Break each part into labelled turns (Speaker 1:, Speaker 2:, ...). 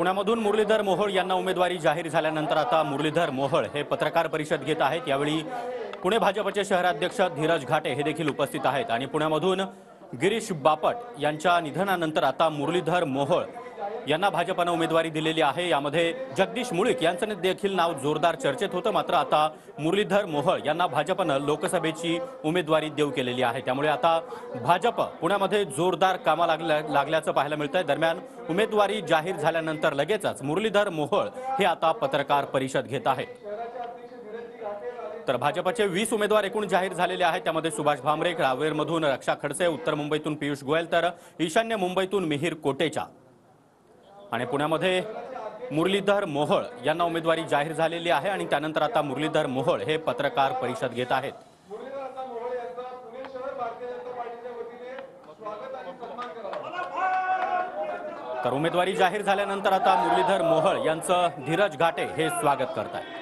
Speaker 1: पुण्यामधून मुरलीधर मोहोळ यांना उमेदवारी जाहीर झाल्यानंतर आता मुरलीधर मोहोळ हे पत्रकार परिषद घेत आहेत. यावेळी पुणे भाजपचे शहराध्यक्ष धीरज घाटे हे देखील उपस्थित आहेत. आणि पुण्यामधून गिरीश बापट यांच्या निधनानंतर आता मुरलीधर मोहोळ यांना भाजपानं उमेदवारी दिलेली आहे. यामध्ये जगदीश मुळीक यांचं देखील नाव जोरदार चर्चेत होतं. मात्र आता मुरलीधर मोहळ यांना भाजपनं लोकसभेची उमेदवारी देऊ केलेली आहे. त्यामुळे आता भाजप पुण्यामध्ये जोरदार कामा लागल्या लागल्याचं पाहायला मिळतं आहे दरम्यान उमेदवारी जाहीर झाल्यानंतर लगेचच मुरलीधर मोहळ हे आता पत्रकार परिषद घेत आहेत. तर भाजपचे वीस उमेदवार एकूण जाहीर झालेले आहेत. त्यामध्ये सुभाष भामरे रावेरमधून रक्षा खडसे उत्तर मुंबईतून पियुष गोयल तर ईशान्य मुंबईतून मिहीर कोटेचा. आणि पुण्यामध्ये मुरलीधर मोहोळ यांना उमेदवारी जाहीर झालेली आहे आणि त्यानंतर आता मुरलीधर मोहोळ हे पत्रकार परिषद घेत आहेत. तर उमेदवारी जाहीर झाल्यानंतर आता मुरलीधर मोहोळ यांचं धीरज घाटे हे स्वागत करत आहेत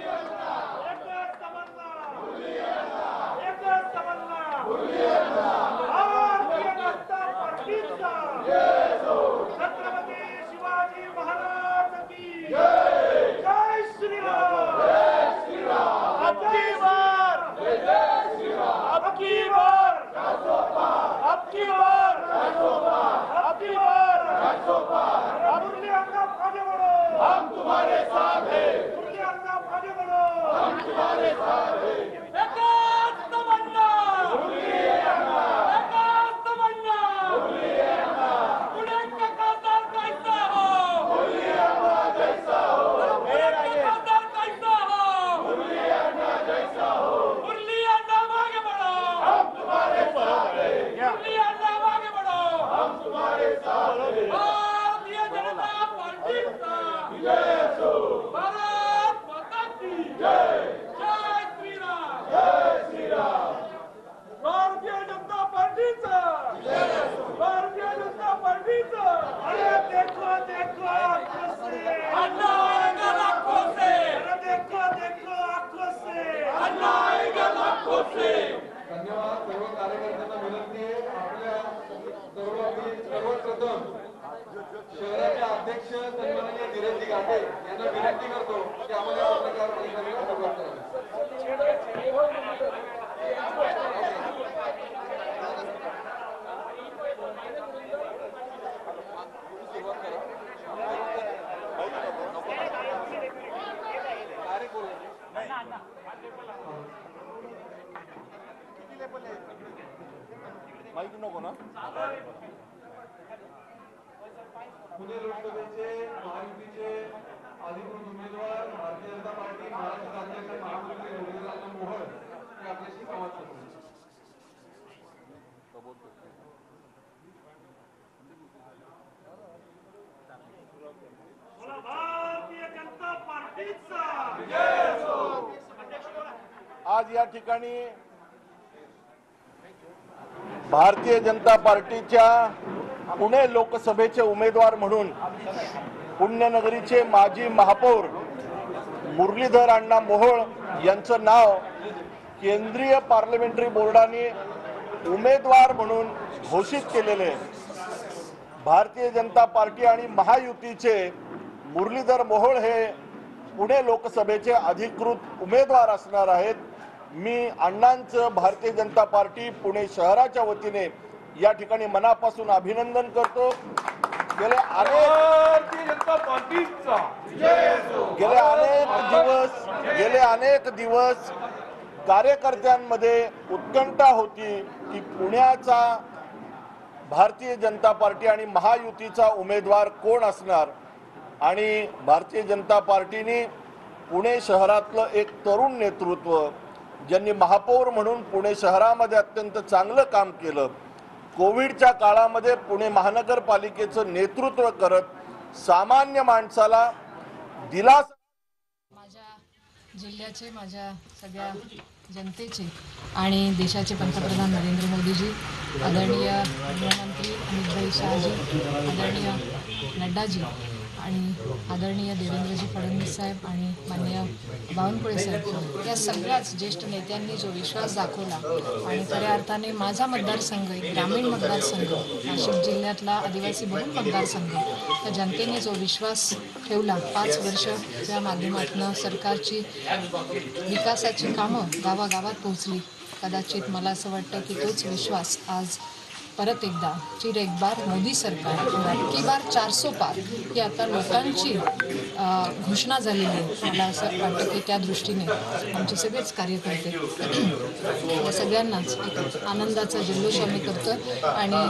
Speaker 2: भारतीय जनता पार्टीचा. अरे देखो देखो आंखों से अन्ना आएगा लाखों से अरे देखो देखो आंखों से अन्ना आएगा लाखों से
Speaker 3: धन्यवाद सर्व कार्यकर्त्यांना विनंती आहे आपल्या सर्व मी सर्वप्रथम शहराचे अध्यक्ष सन्माननीय धीरजी घाटे यांना विनंती करतो की आम्हाला या पत्रकार परिषदेला सुरुवात करावी पुणे लोकसभेचे महायुतीचे अधिकृत उमेदवार भारतीय जनता पार्टी महाराष्ट्र राज्याचे महामंत्री मुरलीधर मोहन हे आपल्याशी संवाद साधतील
Speaker 2: भारतीय जनता पार्टीचा
Speaker 4: आज या ठिकाणी भारतीय जनता पार्टीच्या पुणे लोकसभेचे उमेदवार म्हणून पुण्यनगरीचे माजी महापौर मुरलीधर अण्णा मोहोळ यांचं नाव केंद्रीय पार्लमेंटरी बोर्डाने उमेदवार म्हणून घोषित केलेले भारतीय जनता पार्टी आणि महायुतीचे मुरलीधर मोहोळ हे पुणे लोकसभेचे अधिकृत उमेदवार असणार आहेत. मी अण्णांचं भारतीय जनता पार्टी पुणे शहराच्या वतीने या ठिकाणी मनापासून अभिनंदन करतो. गेले अनेक गेले अनेक दिवस गेले अनेक दिवस कार्यकर्त्यांमध्ये उत्कंठा होती की पुण्याचा भारतीय जनता पार्टी आणि महायुतीचा उमेदवार कोण असणार? आणि भारतीय जनता पार्टीने पुणे शहरातलं एक तरुण नेतृत्व ज्यांनी महापौर म्हणून पुणे शहरामध्ये अत्यंत चांगलं काम केलं कोविडच्या काळामध्ये पुणे महानगरपालिकेचं नेतृत्व करत सामान्य माणसाला दिलासा
Speaker 5: माझ्या जिल्ह्याचे माझ्या सगळ्या जनतेचे आणि देशाचे पंतप्रधान नरेंद्र मोदीजी आदरणीय गृहमंत्री अमित भाई शहाजी आदरणीय नड्डाजी आणि आदरणीय देवेंद्रजी फडणवीस साहेब आणि माननीय बावनकुळे साहेब. या सगळ्याच ज्येष्ठ नेत्यांनी जो विश्वास दाखवला आणि खऱ्या अर्थाने माझा मतदारसंघ एक ग्रामीण मतदारसंघ नाशिक जिल्ह्यातला आदिवासी बहुल मतदारसंघ त्या जनतेने जो विश्वास ठेवला पाच वर्ष त्या माध्यमातून सरकारची विकासाची कामं गावागावात पोहोचली. कदाचित मला असं वाटतं की तोच विश्वास आज परत एकदा चिर एक बार मोदी सरकार की बार चारसो पार ही आता लोकांची घोषणा झालेली आहे. मला असं वाटतं की त्या दृष्टीने आमचे सगळेच कार्यकर्ते या सगळ्यांनाच एक आनंदाचा जल्लोष आम्ही करतो आणि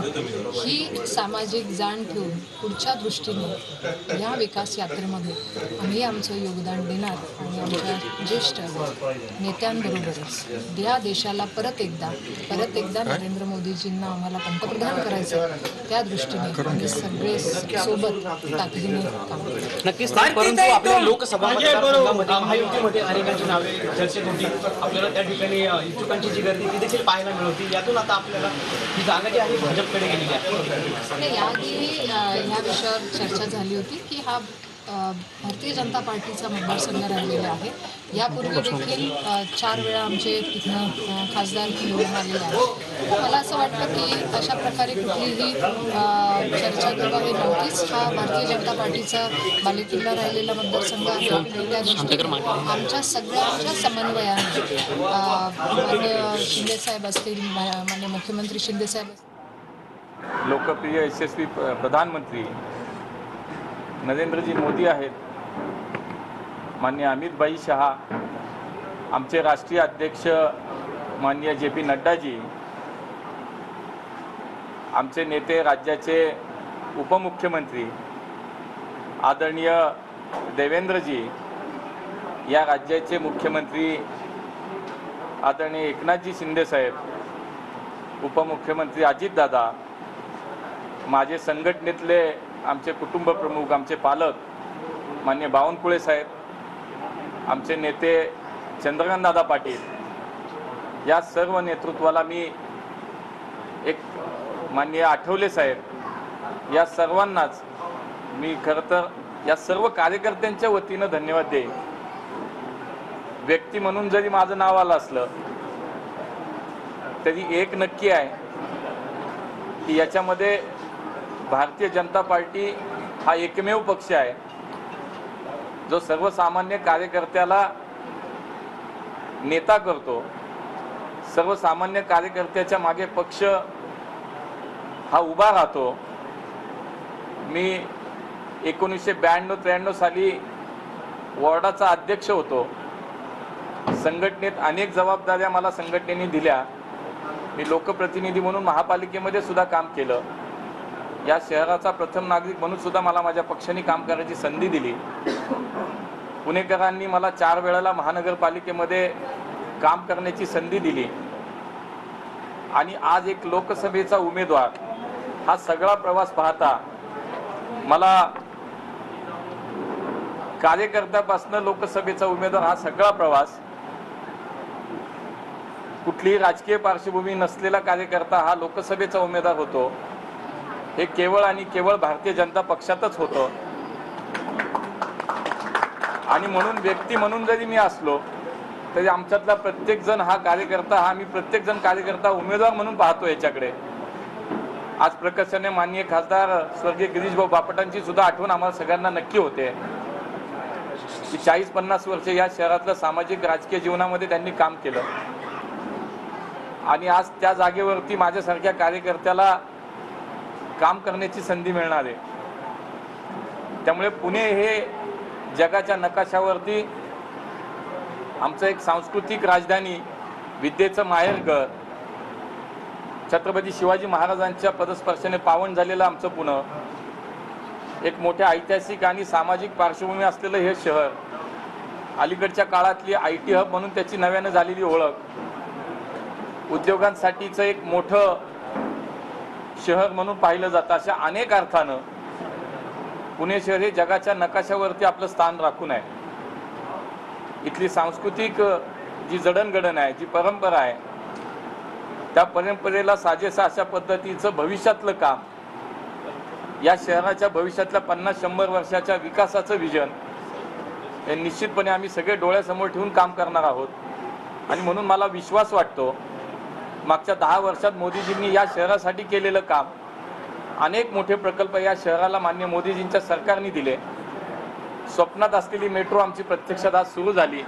Speaker 5: ही सामाजिक जाण ठेवून पुढच्या दृष्टीने या विकास यात्रेमध्ये आम्ही आमचं योगदान देणार आणि आमच्या ज्येष्ठ नेत्यांबरोबरच या देशाला परत एकदा परत एकदा नरेंद्र मोदीजींना आम्हाला पंतप्रधान करायचं त्या दृष्टीने आम्ही सगळे सोबत ताकदीने काम
Speaker 6: नक्कीच नाही, परंतु आपल्या लोकसभा मतदारसंघामध्ये महायुतीमध्ये अनेकांची नावे चर्चेत होती. आपल्याला त्या ठिकाणी अ, इच्छुकांची जी गर्दी ती देखील पाहायला मिळवती. यातून आता आपल्याला ही जागा जी आहे भाजपकडे गेलेली आहे.
Speaker 5: नाही याआधी अ, ह्या विषयावर चर्चा झाली होती की हा भारतीय जनता पार्टीचा मतदारसंघ राहिलेला आहे. यापूर्वी देखील चार वेळा आमचे तिथनं खासदार निवडून आलेले आहेत. मला असं वाटतं की अशा प्रकारे कुठलीही चर्चा किंवा हे नव्हतीच हा भारतीय जनता पार्टीचा बालेकिल्ला राहिलेला मतदारसंघ आहे. आमच्या सगळ्यांच्या समन्वयाने माननीय शिंदेसाहेब असतील मा- माननीय मुख्यमंत्री शिंदेसाहेब असतील.
Speaker 7: लोकप्रिय यशस्वी प- प्रधानमंत्री नरेंद्रजी मोदी आहेत. मान्य अमितभाई शहा आमचे राष्ट्रीय अध्यक्ष मान्य जे पी नड्डाजी आमचे नेते राज्याचे उपमुख्यमंत्री आदरणीय देवेंद्रजी या राज्याचे मुख्यमंत्री आदरणीय एकनाथजी शिंदेसाहेब उपमुख्यमंत्री अजितदादा माझे संघटनेतले आमचे कुटुंब प्रमुख आमचे पालक मान्य बावनकुळे साहेब आमचे नेते चंद्रकांतदादा पाटील या सर्व नेतृत्वाला मी एक मान्य आठवले साहेब या सर्वांनाच मी खरं तर या सर्व कार्यकर्त्यांच्या वतीनं धन्यवाद देईन. व्यक्ती म्हणून जरी माझं नाव आलं असलं तरी एक नक्की आहे की याच्यामध्ये भारतीय जनता पार्टी हा एकमेव पक्ष आहे. जो सर्वसामान्य कार्यकर्त्याला नेता करतो. सर्वसामान्य कार्यकर्त्याच्या मागे पक्ष हा उभा राहतो. मी एकोणीसशे ब्याण्णव त्र्याण्णव साली वॉर्डाचा अध्यक्ष होतो. संघटनेत अनेक जबाबदाऱ्या मला संघटनेने दिल्या. मी लोकप्रतिनिधी म्हणून महापालिकेमध्ये सुद्धा काम केलं. या शहराचा प्रथम नागरिक म्हणून सुद्धा मला माझ्या पक्षाने काम करायची संधी दिली. पुणेकरांनी मला चार वेळेला महानगरपालिकेमध्ये काम करण्याची संधी दिली. आणि आज एक लोकसभेचा उमेदवार हा सगळा प्रवास पाहता मला कार्यकर्त्यापासनं लोकसभेचा उमेदवार हा सगळा प्रवास कुठलीही राजकीय पार्श्वभूमी नसलेला कार्यकर्ता हा लोकसभेचा उमेदवार होतो. हे केवळ आणि केवळ भारतीय जनता पक्षातच होतं. आणि म्हणून व्यक्ती म्हणून जरी मी असलो तरी आमच्यातला प्रत्येक जण हा कार्यकर्ता हा मी प्रत्येक जण कार्यकर्ता उमेदवार म्हणून पाहतो याच्याकडे. आज प्रकर्षाने माननीय खासदार स्वर्गीय गिरीशभाऊ बापटांची सुद्धा आठवण आम्हाला सगळ्यांना नक्की होते. की चाळीस पन्नास वर्ष या शहरातलं सामाजिक राजकीय जीवनामध्ये त्यांनी काम केलं. आणि आज त्या जागेवरती माझ्यासारख्या कार्यकर्त्याला काम करण्याची संधी मिळणार आहे. त्यामुळे पुणे हे जगाच्या नकाशावरती आमचं एक सांस्कृतिक राजधानी विद्येचं माहेरघर छत्रपती शिवाजी महाराजांच्या पदस्पर्शाने पावन झालेलं आमचं पुणे एक मोठ्या ऐतिहासिक आणि सामाजिक पार्श्वभूमी असलेलं हे शहर अलीकडच्या काळातली आय टी हब म्हणून त्याची नव्यानं झालेली ओळख उद्योगांसाठीचं एक मोठं शहर म्हणून पाहिलं जातं अशा अनेक अर्थानं पुणे शहर हे जगाच्या नकाशावरती आपलं स्थान राखून आहे. इथली सांस्कृतिक जी जडणघडण आहे जी परंपरा आहे त्या परंपरेला साजेसा अशा पद्धतीचं भविष्यातलं काम या शहराच्या भविष्यातल्या पन्नास शंभर वर्षाच्या विकासाचं विजन हे निश्चितपणे आम्ही सगळे डोळ्यासमोर ठेवून काम करणार आहोत. आणि म्हणून मला विश्वास वाटतो मागच्या दहा वर्षात मोदीजींनी या शहरासाठी केलेलं काम अनेक मोठे प्रकल्प या शहराला मान्य मोदीजींच्या सरकारने दिले. स्वप्नात असलेली मेट्रो आमची प्रत्यक्षात आज सुरू झाली.